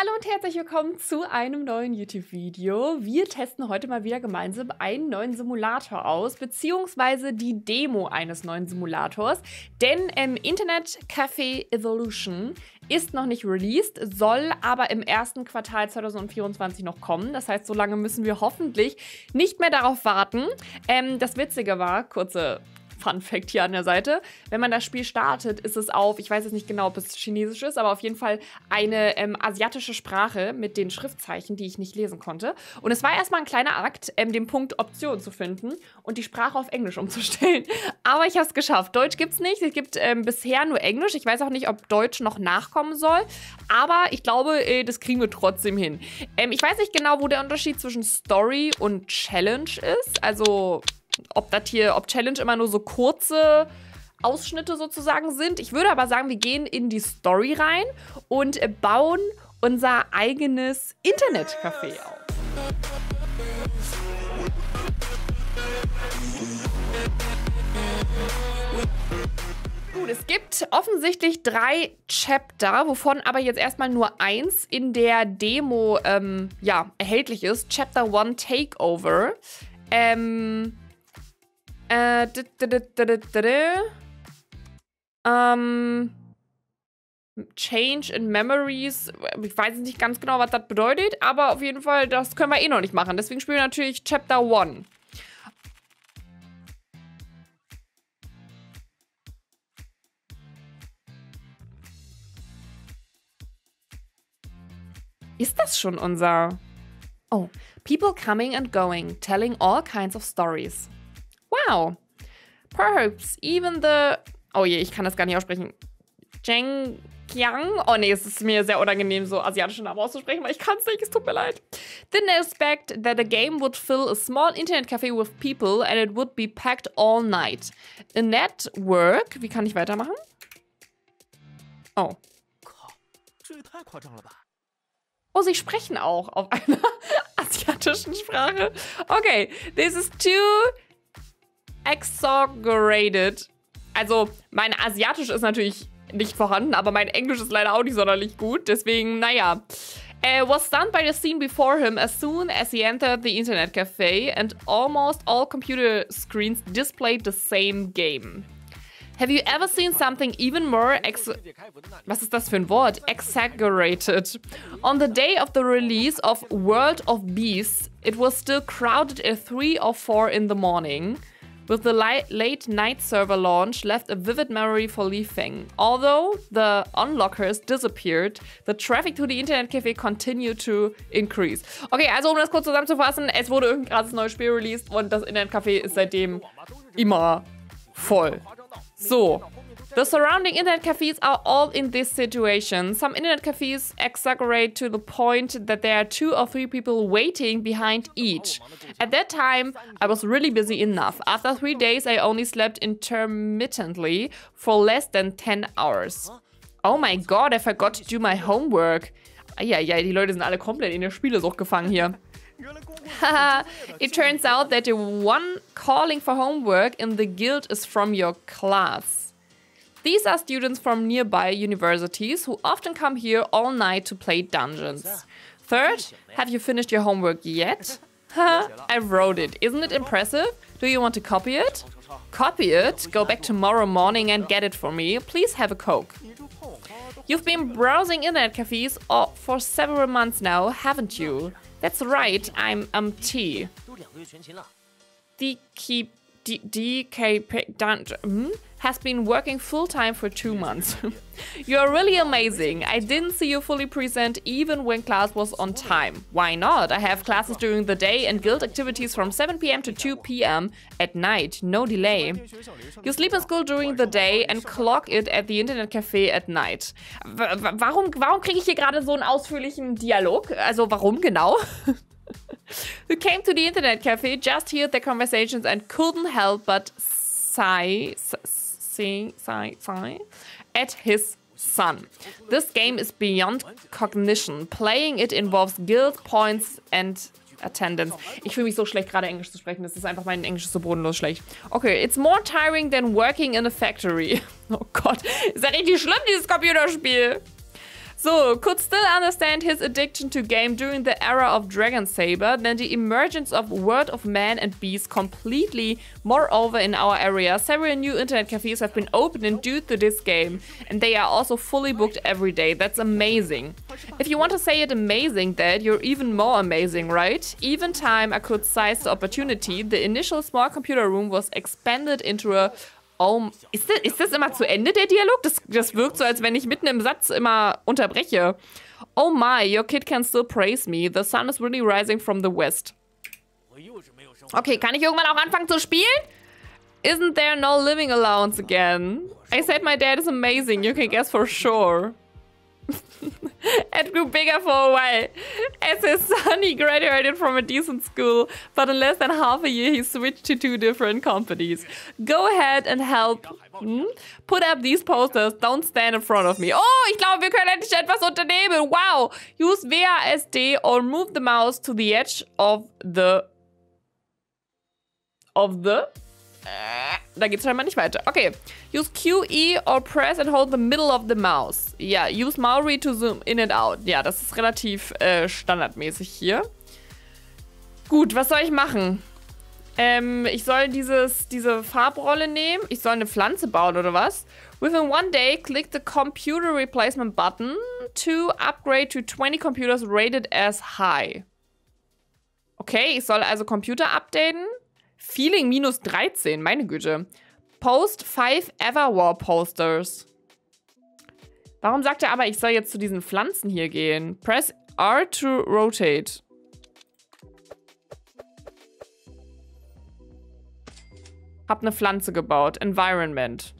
Hallo und herzlich willkommen zu einem neuen YouTube-Video. Wir testen heute mal wieder gemeinsam einen neuen Simulator aus, beziehungsweise die Demo eines neuen Simulators. Denn ähm, Internet Café Evolution ist noch nicht released, soll aber im ersten Quartal 2024 noch kommen. Das heißt, so lange müssen wir hoffentlich nicht mehr darauf warten. Ähm, das Witzige war, kurze Fun Fact hier an der Seite. Wenn man das Spiel startet, ist es auf, ich weiß jetzt nicht genau, ob es chinesisch ist, aber auf jeden Fall eine ähm, asiatische Sprache mit den Schriftzeichen, die ich nicht lesen konnte. Und es war erstmal ein kleiner Akt, ähm, den Punkt Option zu finden und die Sprache auf Englisch umzustellen. Aber ich habe es geschafft. Deutsch gibt es nicht. Es gibt ähm, bisher nur Englisch. Ich weiß auch nicht, ob Deutsch noch nachkommen soll. Aber ich glaube, äh, das kriegen wir trotzdem hin. Ähm, ich weiß nicht genau, wo der Unterschied zwischen Story und Challenge ist. Also ob das hier, ob Challenge immer nur so kurze Ausschnitte sozusagen sind. Ich würde aber sagen, wir gehen in die Story rein und bauen unser eigenes Internetcafé auf. Gut, es gibt offensichtlich drei Chapter, wovon aber jetzt erstmal nur eins in der Demo ähm, ja, erhältlich ist. Chapter 1 Takeover. Ähm, äh, ähm, Change in Memories. Ich weiß nicht ganz genau, was das bedeutet, aber auf jeden Fall, das können wir eh noch nicht machen. Deswegen spielen wir natürlich Chapter 1. Ist das schon unser... Oh, people coming and going, telling all kinds of stories. Wow. Perhaps even the... Oh je, ich kann das gar nicht aussprechen. Zheng Qiang. Oh nee, es ist mir sehr unangenehm, so asiatische Namen auszusprechen, weil ich kann es nicht, es tut mir leid. Didn't expect that the game would fill a small internet cafe with people and it would be packed all night. A network. Wie kann ich weitermachen? Oh. Oh, sie sprechen auch auf einer asiatischen Sprache. Okay, this is too exaggerated. Also, mein Asiatisch ist natürlich nicht vorhanden, aber mein Englisch ist leider auch nicht sonderlich gut. Deswegen, naja. Uh, was stunned by the scene before him as soon as he entered the internet cafe and almost all computer screens displayed the same game. Have you ever seen something even more ex Was ist das für ein Wort? Exaggerated. On the day of the release of World of Beasts, it was still crowded at 3 or 4 in the morning with the late night server launch left a vivid memory for Li Feng. Although the unlockers disappeared, the traffic to the Internet Café continued to increase. Okay, also um das kurz zusammenzufassen, es wurde irgendein krasses neues Spiel released und das Internet Café ist seitdem immer voll. So, The surrounding internet cafes are all in this situation. Some internet cafes exaggerate to the point that there are two or three people waiting behind each. At that time, I was really busy enough. After three days, I only slept intermittently for less than 10 hours. Oh my god, I forgot to do my homework. Ja, ja, die Leute sind alle komplett in der Spielesucht gefangen hier. it turns out that the one calling for homework in the guild is from your class. These are students from nearby universities who often come here all night to play dungeons. Third, have you finished your homework yet? Huh? I wrote it. Isn't it impressive? Do you want to copy it? Copy it? Go back tomorrow morning and get it for me. Please have a Coke. You've been browsing internet cafes for several months now, haven't you? That's right, I'm um T. DK, DK, hmm? Has been working full-time for two months. you are really amazing. I didn't see you fully present even when class was on time. Why not? I have classes during the day and guild activities from 7 p.m. to 2 p.m. at night, no delay. You sleep in school during the day and clock it at the internet cafe at night. W warum warum kriege ich hier gerade so einen ausführlichen Dialog? Also warum genau? Who came to the internet cafe, just heard the conversations and couldn't help but sigh, at his son. This game is beyond cognition. Playing it involves guild points and attendance. Ich fühle mich so schlecht, gerade Englisch zu sprechen. Das ist einfach mein Englisch so bodenlos schlecht. Okay, it's more tiring than working in a factory. Oh Gott, ist ja richtig schlimm, dieses Computerspiel. So, could still understand his addiction to game during the era of Dragon Saber, then the emergence of World of Man and Beast completely. Moreover, in our area, several new internet cafes have been opened due to this game, and they are also fully booked every day. That's amazing. If you want to say it amazing, Dad, you're even more amazing, right? Even time I could size the opportunity, the initial small computer room was expanded into a Oh, ist das, ist das immer zu Ende, der Dialog? Das, das wirkt so, als wenn ich mitten im Satz immer unterbreche. Oh my, your kid can still praise me. The sun is really rising from the west. Okay, kann ich irgendwann auch anfangen zu spielen? Isn't there no living allowance again? I said my dad is amazing, you can guess for sure. it grew bigger for a while. As his son, he graduated from a decent school, but in less than half a year, he switched to two different companies. Go ahead and help. Hmm? Put up these posters. Don't stand in front of me. Oh, ich glaube, wir können endlich etwas unternehmen. Wow. Use WASD or move the mouse to the edge of the... Of the... Da geht's scheinbar nicht weiter. Okay. Use QE or press and hold the middle of the mouse. Ja, use Maori to zoom in and out. Ja, das ist relativ äh, standardmäßig hier. Gut, was soll ich machen? Ähm, ich soll dieses, diese Farbrolle nehmen. Ich soll eine Pflanze bauen oder was? Within one day, click the computer replacement button to upgrade to 20 computers rated as high. Okay, ich soll also Computer updaten. Feeling minus 13, meine Güte. Post 5 Everwar Posters. Warum sagt er aber, ich soll jetzt zu diesen Pflanzen hier gehen? Press R to rotate. Hab eine Pflanze gebaut. Environment.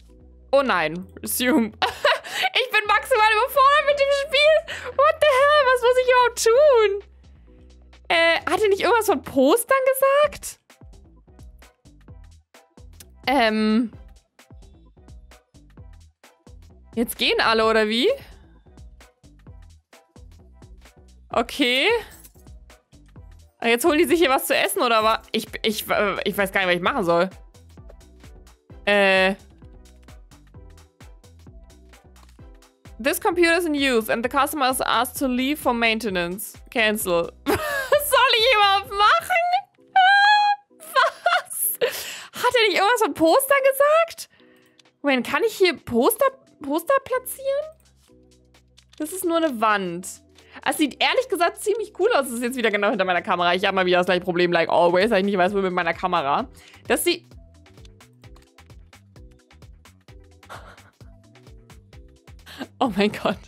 Oh nein. Resume. ich bin maximal überfordert mit dem Spiel. What the hell? Was muss ich überhaupt tun? Äh, hat er nicht irgendwas von Postern gesagt? Ähm. Jetzt gehen alle, oder wie? Okay. Jetzt holen die sich hier was zu essen, oder was? Ich, ich, ich weiß gar nicht, was ich machen soll. Äh. This computer is in use and the customer is asked to leave for maintenance. Cancel. Irgendwas von Poster gesagt? Moment, kann ich hier Poster, Poster platzieren? Das ist nur eine Wand. Es sieht ehrlich gesagt ziemlich cool aus. Das ist jetzt wieder genau hinter meiner Kamera. Ich habe mal wieder das gleiche Problem, like always, weil ich nicht weiß, wo mit meiner Kamera. Das sieht... Oh mein Gott.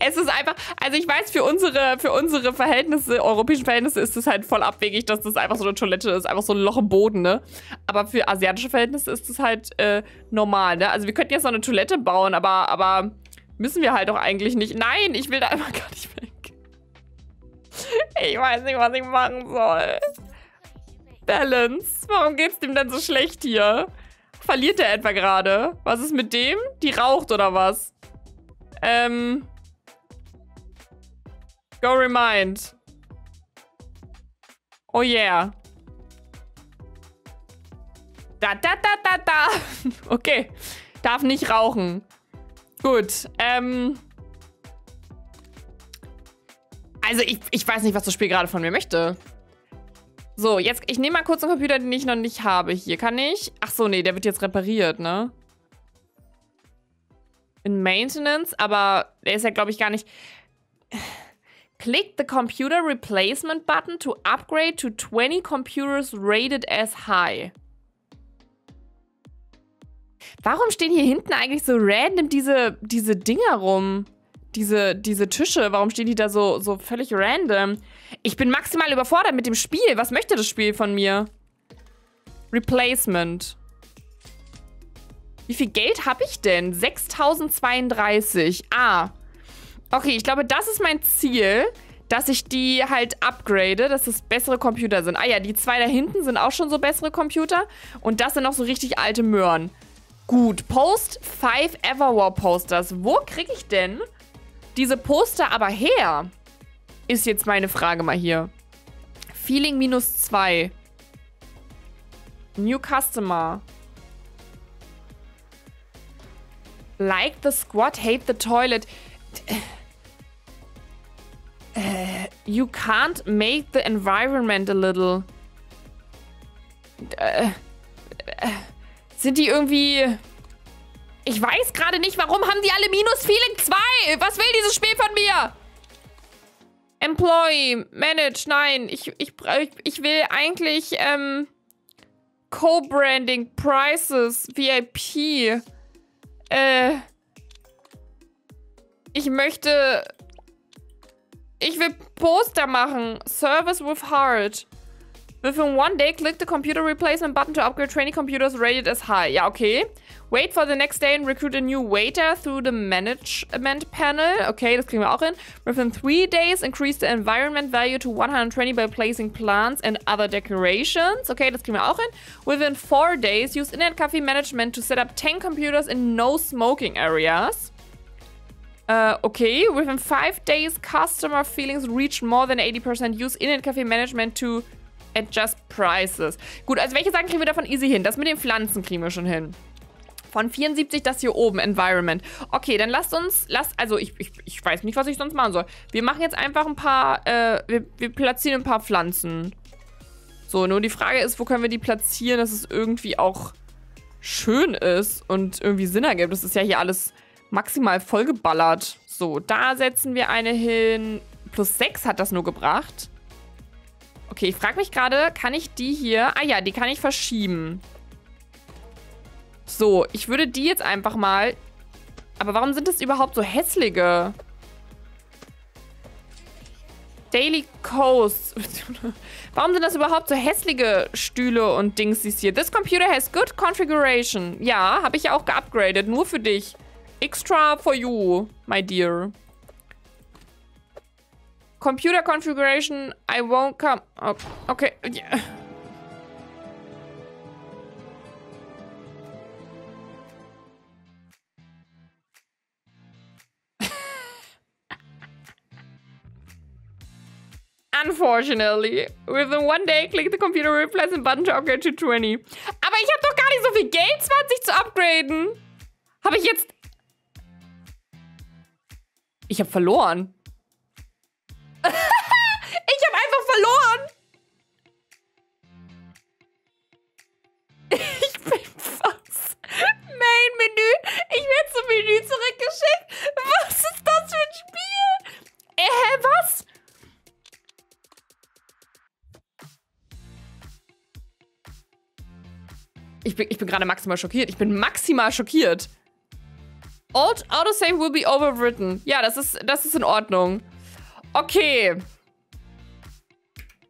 Es ist einfach, also ich weiß, für unsere, für unsere Verhältnisse, europäischen Verhältnisse, ist es halt voll abwegig, dass das einfach so eine Toilette ist, einfach so ein Loch im Boden, ne? Aber für asiatische Verhältnisse ist es halt äh, normal, ne? Also wir könnten jetzt noch eine Toilette bauen, aber, aber müssen wir halt doch eigentlich nicht. Nein, ich will da einfach gar nicht weg. Ich weiß nicht, was ich machen soll. Balance. Warum geht's dem denn so schlecht hier? Verliert er etwa gerade? Was ist mit dem? Die raucht oder was? Ähm. Go remind. Oh yeah. Da, da, da, da, da. Okay. Darf nicht rauchen. Gut. Ähm. Also ich, ich weiß nicht, was das Spiel gerade von mir möchte. So, jetzt, ich nehme mal kurz einen Computer, den ich noch nicht habe. Hier kann ich... Ach so, nee, der wird jetzt repariert, ne? In Maintenance, aber der ist ja, glaube ich, gar nicht. Click the computer replacement button to upgrade to 20 computers rated as high. Warum stehen hier hinten eigentlich so random diese, diese Dinger rum? Diese, diese Tische, warum stehen die da so, so völlig random? Ich bin maximal überfordert mit dem Spiel. Was möchte das Spiel von mir? Replacement. Wie viel Geld habe ich denn? 6032. Ah. Okay, ich glaube, das ist mein Ziel, dass ich die halt upgrade, dass es bessere Computer sind. Ah ja, die zwei da hinten sind auch schon so bessere Computer. Und das sind noch so richtig alte Möhren. Gut, Post 5 Everwar Posters. Wo kriege ich denn diese Poster aber her? Ist jetzt meine Frage mal hier. Feeling minus 2. New Customer. Like the squad, hate the toilet. You can't make the environment a little. Äh, äh, sind die irgendwie... Ich weiß gerade nicht, warum haben die alle minus Feeling 2? Was will dieses Spiel von mir? Employee, Manage, nein. Ich, ich, ich will eigentlich ähm, Co-Branding, Prices, VIP. Äh, ich möchte... Ich will Poster machen. Service with Heart. Within one day, click the computer replacement button to upgrade training computers rated as high. Ja, okay. Wait for the next day and recruit a new waiter through the management panel. Okay, das kriegen wir auch hin. Within three days, increase the environment value to 120 by placing plants and other decorations. Okay, das kriegen wir auch hin. Within four days, use Internet Cafe Management to set up 10 computers in no smoking areas. Uh, okay, within five days, customer feelings reach more than 80%. Use Internet Cafe Management to Adjust Prices. Gut, also welche Sachen kriegen wir davon easy hin? Das mit den Pflanzen kriegen wir schon hin. Von 74 das hier oben, Environment. Okay, dann lasst uns, lasst, also ich, ich, ich weiß nicht, was ich sonst machen soll. Wir machen jetzt einfach ein paar, äh, wir, wir platzieren ein paar Pflanzen. So, nur die Frage ist, wo können wir die platzieren, dass es irgendwie auch schön ist und irgendwie Sinn ergibt. Das ist ja hier alles maximal vollgeballert. So, da setzen wir eine hin. Plus 6 hat das nur gebracht. Okay, ich frage mich gerade, kann ich die hier... Ah ja, die kann ich verschieben. So, ich würde die jetzt einfach mal... Aber warum sind das überhaupt so hässliche? Daily Coast. warum sind das überhaupt so hässliche Stühle und Dings hier? This computer has good configuration. Ja, habe ich ja auch geupgradet. Nur für dich. Extra for you, my dear. Computer configuration, I won't come. Oh, okay. Yeah. Unfortunately. Within one day, click the computer replacement button to upgrade to 20. Aber ich habe doch gar nicht so viel Geld, 20 zu upgraden. Habe ich jetzt... Ich habe verloren. Gerade maximal schockiert. Ich bin maximal schockiert. Alt Autosave will be overwritten. Ja, das ist, das ist in Ordnung. Okay.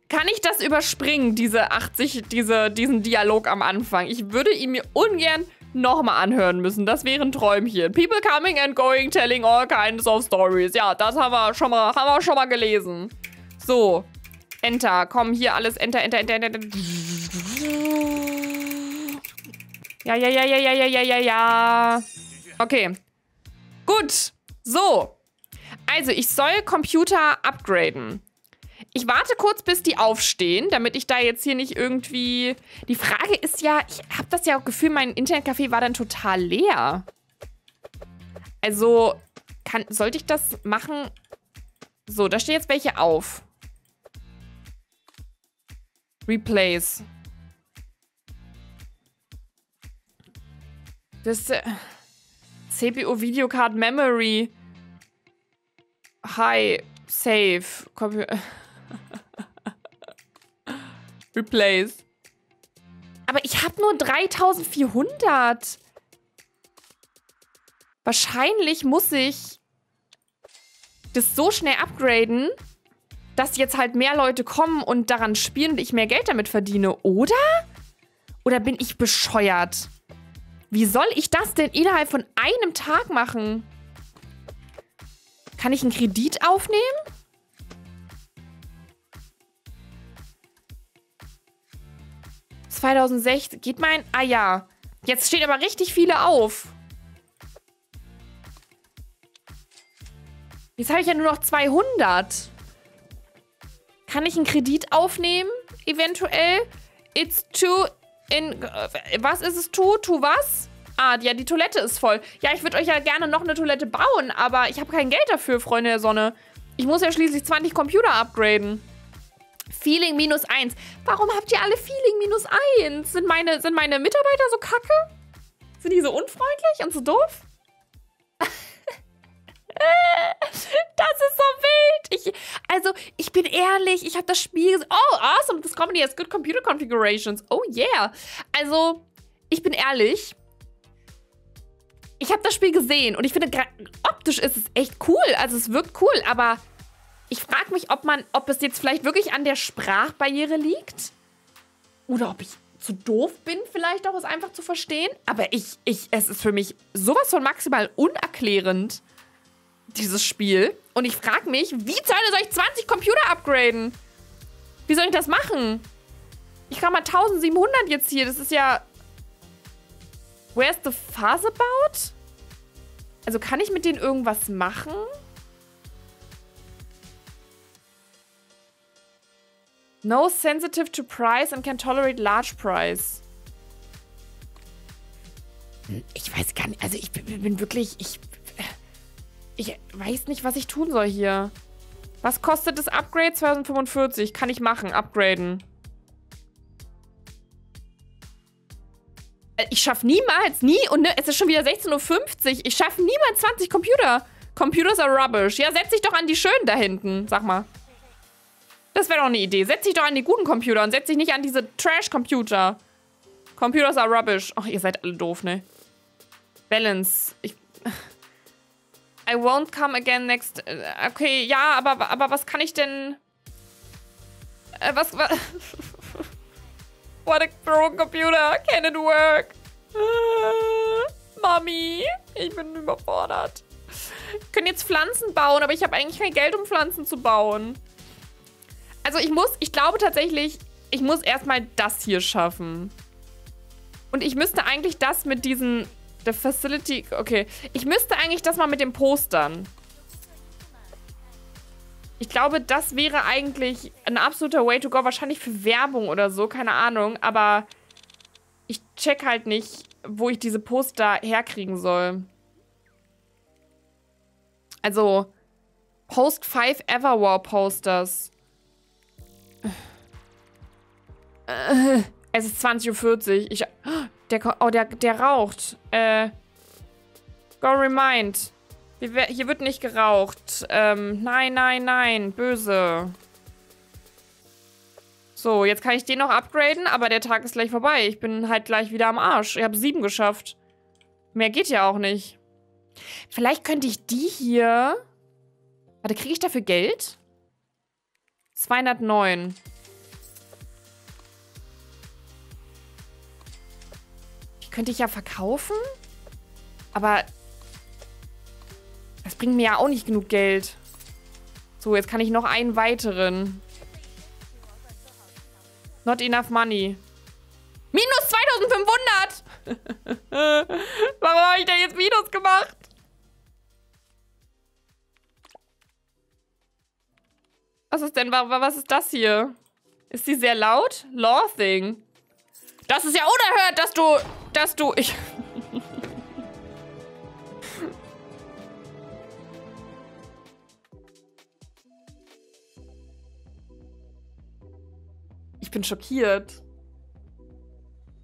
Kann ich das überspringen, diese 80, diese, diesen Dialog am Anfang? Ich würde ihn mir ungern nochmal anhören müssen. Das wäre ein Träumchen. People coming and going, telling all kinds of stories. Ja, das haben wir schon mal, haben wir schon mal gelesen. So. Enter. Komm, hier alles. Enter, enter, enter, enter. Ja, ja, ja, ja, ja, ja, ja, ja, ja. Okay. Gut. So. Also, ich soll Computer upgraden. Ich warte kurz, bis die aufstehen, damit ich da jetzt hier nicht irgendwie... Die Frage ist ja, ich habe das ja auch Gefühl, mein Internetcafé war dann total leer. Also, kann, sollte ich das machen? So, da stehen jetzt welche auf. Replace. Das äh, CPU Videocard Memory. Hi, save, Computer. Replace. Aber ich habe nur 3400. Wahrscheinlich muss ich das so schnell upgraden, dass jetzt halt mehr Leute kommen und daran spielen und ich mehr Geld damit verdiene, oder? Oder bin ich bescheuert? Wie soll ich das denn innerhalb von einem Tag machen? Kann ich einen Kredit aufnehmen? ...2016... Geht mein... Ah ja. Jetzt stehen aber richtig viele auf. Jetzt habe ich ja nur noch 200. Kann ich einen Kredit aufnehmen? Eventuell? It's too... In... Was ist es? Tu? Tu was? Ah, ja, die Toilette ist voll. Ja, ich würde euch ja gerne noch eine Toilette bauen, aber ich habe kein Geld dafür, Freunde der Sonne. Ich muss ja schließlich 20 Computer upgraden. Feeling minus 1. Warum habt ihr alle Feeling minus 1? Sind meine, sind meine Mitarbeiter so kacke? Sind die so unfreundlich und so doof? das ist so wild. Ich, also, ich bin ehrlich, ich habe das Spiel Oh, awesome. This company has good computer configurations. Oh, yeah. Also, ich bin ehrlich. Ich habe das Spiel gesehen und ich finde, optisch ist es echt cool. Also, es wirkt cool, aber ich frage mich, ob man, ob es jetzt vielleicht wirklich an der Sprachbarriere liegt. Oder ob ich zu doof bin, vielleicht auch es einfach zu verstehen. Aber ich, ich, es ist für mich sowas von maximal unerklärend, dieses Spiel. Und ich frage mich, wie soll ich 20 Computer upgraden? Wie soll ich das machen? Ich kann mal 1700 jetzt hier. Das ist ja... Where's the fuzz about? Also kann ich mit denen irgendwas machen? No sensitive to price and can tolerate large price. Ich weiß gar nicht, also ich bin, bin wirklich, ich, ich weiß nicht, was ich tun soll hier. Was kostet das Upgrade? 2045. Kann ich machen, upgraden. Äh, ich schaffe niemals, nie, und ne, es ist schon wieder 16.50 Uhr. Ich schaffe niemals 20 Computer. Computers are rubbish. Ja, setz dich doch an die schönen da hinten, sag mal. Das wäre doch eine Idee. Setz dich doch an die guten Computer und setz dich nicht an diese Trash-Computer. Computers are rubbish. Ach, ihr seid alle doof, ne? Balance. Ich... I won't come again next... Äh, okay, ja, aber, aber was kann ich denn... Äh, was... was What a broken computer. Can it work? Äh, Mami, ich bin überfordert. Ich kann jetzt Pflanzen bauen, aber ich habe eigentlich kein Geld, um Pflanzen zu bauen. Also ich muss, ich glaube tatsächlich, ich muss erstmal das hier schaffen. Und ich müsste eigentlich das mit diesen, der Facility, okay. Ich müsste eigentlich das mal mit den Postern. Ich glaube, das wäre eigentlich ein absoluter Way to go. Wahrscheinlich für Werbung oder so, keine Ahnung. Aber ich check halt nicht, wo ich diese Poster herkriegen soll. Also, Post 5 Everwar Posters. Es ist 20.40 Uhr. Ich, der, oh, der, der raucht. Äh, go remind. Hier, wird nicht geraucht. Ähm, nein, nein, nein. Böse. So, jetzt kann ich den noch upgraden, aber der Tag ist gleich vorbei. Ich bin halt gleich wieder am Arsch. Ich habe sieben geschafft. Mehr geht ja auch nicht. Vielleicht könnte ich die hier... Warte, kriege ich dafür Geld? 209. Die könnte ich ja verkaufen. Aber das bringt mir ja auch nicht genug Geld. So, jetzt kann ich noch einen weiteren. Not enough money. Minus 2500! Warum habe ich denn jetzt Minus gemacht? Was ist denn, was ist das hier? Ist sie sehr laut? Law Thing. Das ist ja unerhört, dass du, dass du, ich... Ich bin schockiert.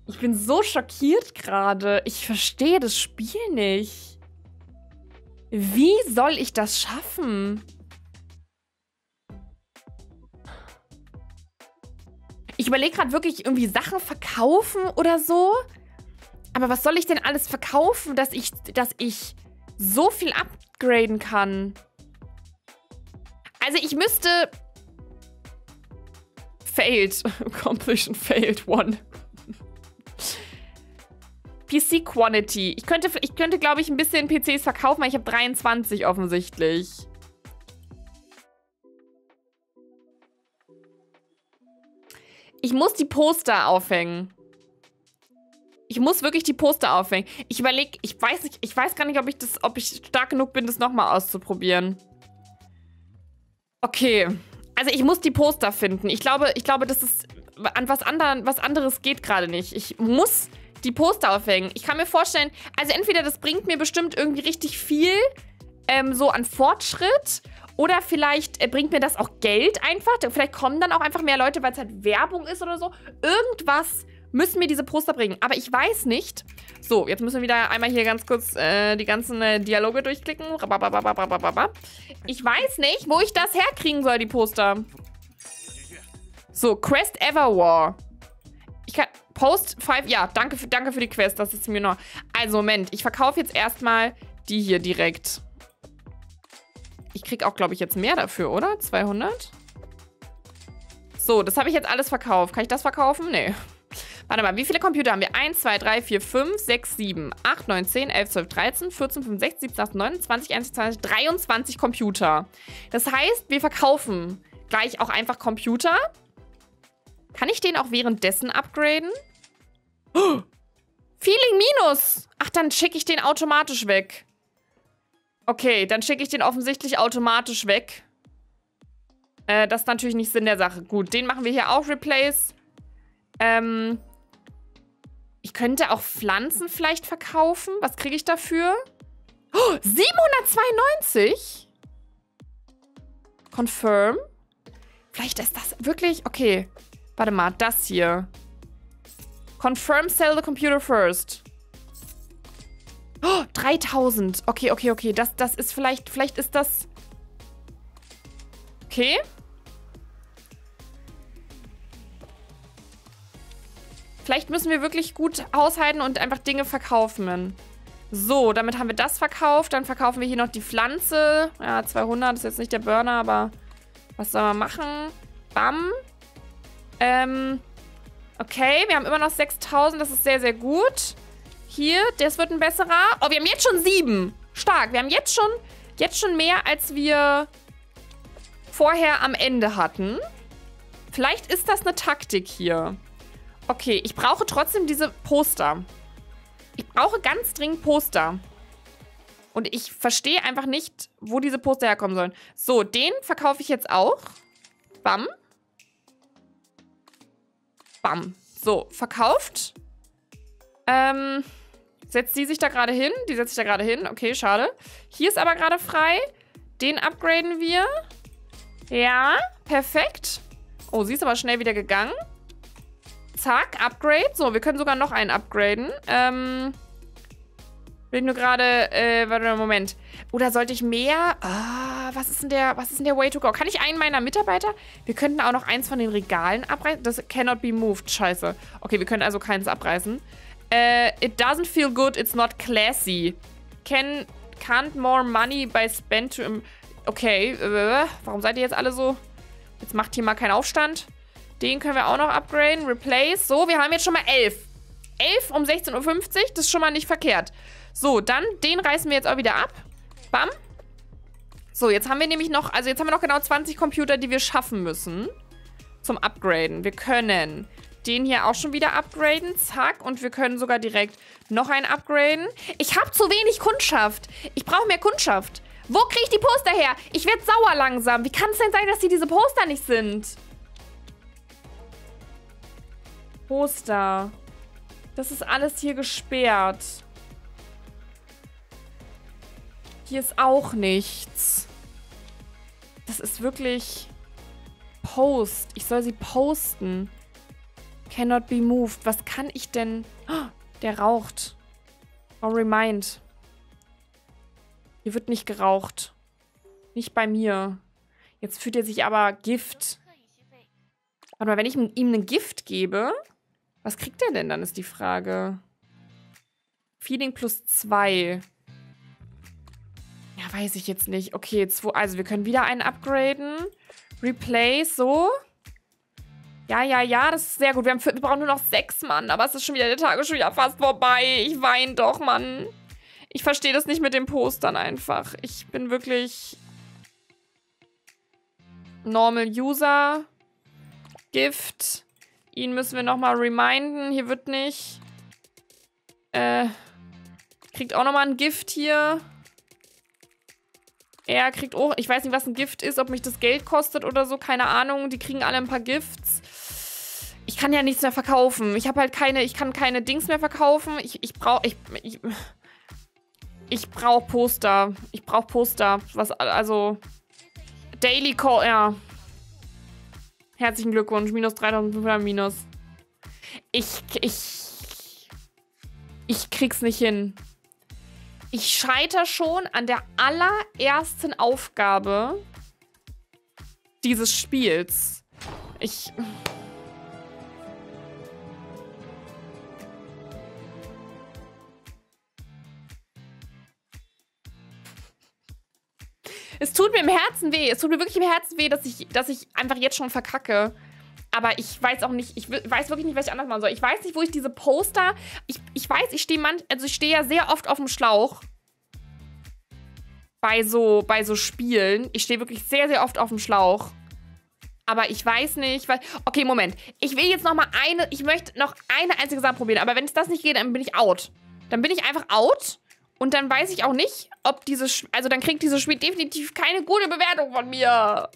Ich bin so schockiert gerade. Ich verstehe das Spiel nicht. Wie soll ich das schaffen? Ich überlege gerade wirklich irgendwie Sachen verkaufen oder so. Aber was soll ich denn alles verkaufen, dass ich, dass ich so viel upgraden kann? Also ich müsste... Failed. Completion failed. One. PC Quantity. Ich könnte, ich könnte glaube ich, ein bisschen PCs verkaufen, weil ich habe 23 offensichtlich. Ich muss die Poster aufhängen. Ich muss wirklich die Poster aufhängen. Ich überlege, ich weiß nicht, ich weiß gar nicht, ob ich das, ob ich stark genug bin, das nochmal auszuprobieren. Okay. Also ich muss die Poster finden. Ich glaube, ich glaube, das ist an was anderen, was anderes geht gerade nicht. Ich muss die Poster aufhängen. Ich kann mir vorstellen, also entweder das bringt mir bestimmt irgendwie richtig viel ähm, so an Fortschritt Oder vielleicht äh, bringt mir das auch Geld einfach. Vielleicht kommen dann auch einfach mehr Leute, weil es halt Werbung ist oder so. Irgendwas müssen mir diese Poster bringen. Aber ich weiß nicht. So, jetzt müssen wir wieder einmal hier ganz kurz äh, die ganzen äh, Dialoge durchklicken. Ich weiß nicht, wo ich das herkriegen soll, die Poster. So, Quest Everwar. Ich kann... Post 5, ja, danke für, danke für die Quest, das ist mir noch... Also, Moment, ich verkaufe jetzt erstmal die hier direkt. Ich krieg auch, glaube ich, jetzt mehr dafür, oder? 200? So, das habe ich jetzt alles verkauft. Kann ich das verkaufen? Nee. Warte mal, wie viele Computer haben wir? 1, 2, 3, 4, 5, 6, 7, 8, 9, 10, 11, 12, 13, 14, 15, 16, 17, 18, 19, 20, 21, 22, 23 Computer. Das heißt, wir verkaufen gleich auch einfach Computer. Kann ich den auch währenddessen upgraden? Oh, Feeling minus. Ach, dann schicke ich den automatisch weg. Okay, dann schicke ich den offensichtlich automatisch weg. Äh, das ist natürlich nicht Sinn der Sache. Gut, den machen wir hier auch Replace. Ähm, ich könnte auch Pflanzen vielleicht verkaufen. Was kriege ich dafür? Oh, 792? Confirm. Vielleicht ist das wirklich... Okay, warte mal, das hier. Confirm sell the computer first. Oh, 3000. Okay, okay, okay. Das, das ist vielleicht... Vielleicht ist das... Okay. Vielleicht müssen wir wirklich gut haushalten und einfach Dinge verkaufen. So, damit haben wir das verkauft. Dann verkaufen wir hier noch die Pflanze. Ja, 200 ist jetzt nicht der Burner, aber was soll man machen? Bam. Ähm, okay, wir haben immer noch 6000. Das ist sehr, sehr gut. Hier, das wird ein besserer. Oh, wir haben jetzt schon sieben. Stark. Wir haben jetzt schon, jetzt schon mehr, als wir vorher am Ende hatten. Vielleicht ist das eine Taktik hier. Okay, ich brauche trotzdem diese Poster. Ich brauche ganz dringend Poster. Und ich verstehe einfach nicht, wo diese Poster herkommen sollen. So, den verkaufe ich jetzt auch. Bam. Bam. So, verkauft. Ähm, setzt die sich da gerade hin? Die setzt sich da gerade hin. Okay, schade. Hier ist aber gerade frei. Den upgraden wir. Ja, perfekt. Oh, sie ist aber schnell wieder gegangen. Zack, Upgrade. So, wir können sogar noch einen upgraden. Ähm, bin nur gerade, äh, warte mal, Moment. Oder sollte ich mehr? Ah, was ist denn der, was ist denn der Way to go? Kann ich einen meiner Mitarbeiter? Wir könnten auch noch eins von den Regalen abreißen. Das cannot be moved. Scheiße. Okay, wir können also keins abreißen. Äh, it doesn't feel good, it's not classy. Can, can't more money by spend to... Okay, äh, warum seid ihr jetzt alle so... Jetzt macht hier mal keinen Aufstand. Den können wir auch noch upgraden. Replace. So, wir haben jetzt schon mal 11. 11 um 16.50 Uhr. Das ist schon mal nicht verkehrt. So, dann den reißen wir jetzt auch wieder ab. Bam. So, jetzt haben wir nämlich noch, also jetzt haben wir noch genau 20 Computer, die wir schaffen müssen zum Upgraden. Wir können den hier auch schon wieder upgraden. Zack. Und wir können sogar direkt noch einen upgraden. Ich habe zu wenig Kundschaft. Ich brauche mehr Kundschaft. Wo kriege ich die Poster her? Ich werde sauer langsam. Wie kann es denn sein, dass die diese Poster nicht sind? Poster. Das ist alles hier gesperrt. Hier ist auch nichts. Das ist wirklich... Post. Ich soll sie posten. Cannot be moved. Was kann ich denn... Oh, der raucht. Oh, remind. Hier wird nicht geraucht. Nicht bei mir. Jetzt fühlt er sich aber Gift. Warte mal, wenn ich ihm ein Gift gebe... Was kriegt er denn dann, ist die Frage. Feeding plus zwei. Ja, weiß ich jetzt nicht. Okay, zwei, also wir können wieder einen upgraden. Replace, so. Ja, ja, ja, das ist sehr gut. Wir, haben, wir brauchen nur noch sechs Mann, aber es ist schon wieder, der Tag ist schon wieder fast vorbei. Ich weine doch, Mann. Ich verstehe das nicht mit den Postern einfach. Ich bin wirklich... Normal User. Gift. Ihn müssen wir nochmal reminden. Hier wird nicht. Äh. Kriegt auch nochmal ein Gift hier. Er kriegt auch. Ich weiß nicht, was ein Gift ist, ob mich das Geld kostet oder so. Keine Ahnung. Die kriegen alle ein paar Gifts. Ich kann ja nichts mehr verkaufen. Ich habe halt keine. Ich kann keine Dings mehr verkaufen. Ich, ich brauche. Ich, ich, ich brauche Poster. Ich brauche Poster. Was. Also. Daily Call, ja. Herzlichen Glückwunsch, minus 3500 minus. Ich, ich, ich krieg's nicht hin. Ich scheiter schon an der allerersten Aufgabe dieses Spiels. Ich... Es tut mir im Herzen weh. Es tut mir wirklich im Herzen weh, dass ich, dass ich einfach jetzt schon verkacke. Aber ich weiß auch nicht, ich weiß wirklich nicht, was ich anders machen soll. Ich weiß nicht, wo ich diese Poster. Ich, ich weiß, ich stehe also ich stehe ja sehr oft auf dem Schlauch. Bei so, bei so Spielen. Ich stehe wirklich sehr, sehr oft auf dem Schlauch. Aber ich weiß nicht, weil. Okay, Moment. Ich will jetzt noch mal eine. Ich möchte noch eine einzige Sache probieren. Aber wenn es das nicht geht, dann bin ich out. Dann bin ich einfach out. Und dann weiß ich auch nicht, ob dieses... Also dann kriegt dieses Spiel definitiv keine gute Bewertung von mir.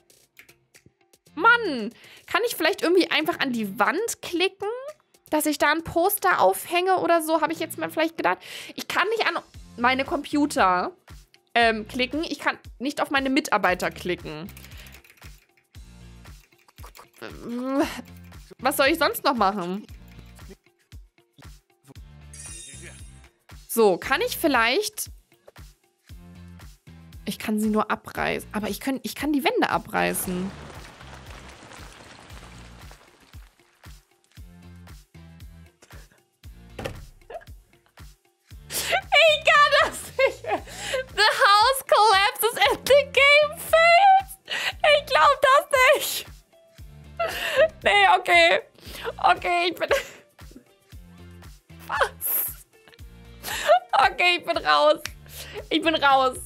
Mann, kann ich vielleicht irgendwie einfach an die Wand klicken? Dass ich da ein Poster aufhänge oder so, habe ich jetzt mal vielleicht gedacht. Ich kann nicht an meine Computer ähm, klicken. Ich kann nicht auf meine Mitarbeiter klicken. Was soll ich sonst noch machen? So, kann ich vielleicht... Ich kann sie nur abreißen. Aber ich, kann, ich kann die Wände abreißen. ich kann das nicht raus. Ich bin raus.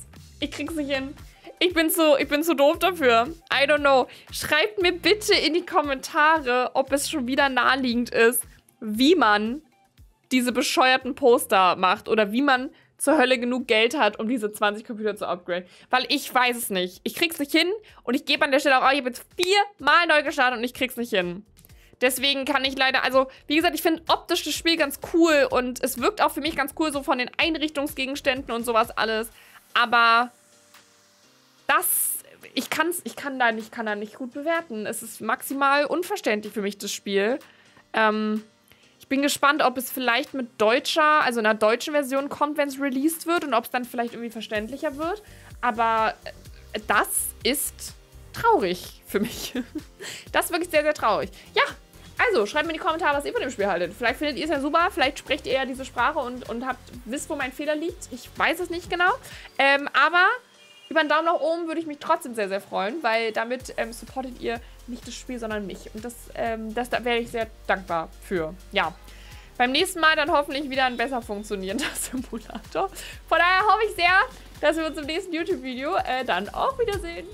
Ich krieg's nicht hin. Ich bin zu, ich bin zu doof dafür. I don't know. Schreibt mir bitte in die Kommentare, ob es schon wieder naheliegend ist, wie man diese bescheuerten Poster macht oder wie man zur Hölle genug Geld hat, um diese 20 Computer zu upgraden. Weil ich weiß es nicht. Ich krieg's nicht hin und ich gebe an der Stelle auch, oh, ich habe jetzt viermal neu gestartet und ich krieg's nicht hin. Deswegen kann ich leider, also wie gesagt, ich finde optisch das Spiel ganz cool und es wirkt auch für mich ganz cool, so von den Einrichtungsgegenständen und sowas alles. Aber das, ich kann's, ich kann da nicht, kann da nicht gut bewerten. Es ist maximal unverständlich für mich, das Spiel. Ähm, ich bin gespannt, ob es vielleicht mit deutscher, also einer deutschen Version kommt, wenn es released wird und ob es dann vielleicht irgendwie verständlicher wird. Aber äh, das ist traurig für mich. Das ist wirklich sehr, sehr traurig. Ja, also, schreibt mir in die Kommentare, was ihr von dem Spiel haltet. Vielleicht findet ihr es ja super, vielleicht sprecht ihr ja diese Sprache und, und habt, wisst, wo mein Fehler liegt. Ich weiß es nicht genau. Ähm, aber über einen Daumen nach oben würde ich mich trotzdem sehr, sehr freuen, weil damit ähm, supportet ihr nicht das Spiel, sondern mich. Und das, ähm, das da wäre ich sehr dankbar für. Ja. Beim nächsten Mal dann hoffentlich wieder ein besser funktionierender Simulator. Von daher hoffe ich sehr, dass wir uns im nächsten YouTube-Video äh, dann auch wiedersehen.